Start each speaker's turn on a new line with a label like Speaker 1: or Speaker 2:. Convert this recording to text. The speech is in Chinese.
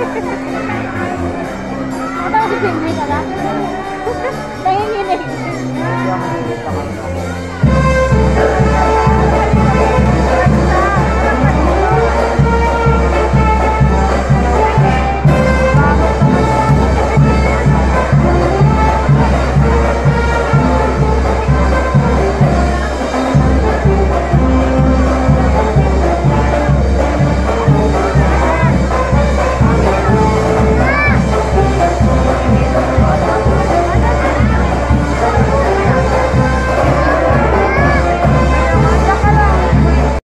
Speaker 1: 我到我的点那个来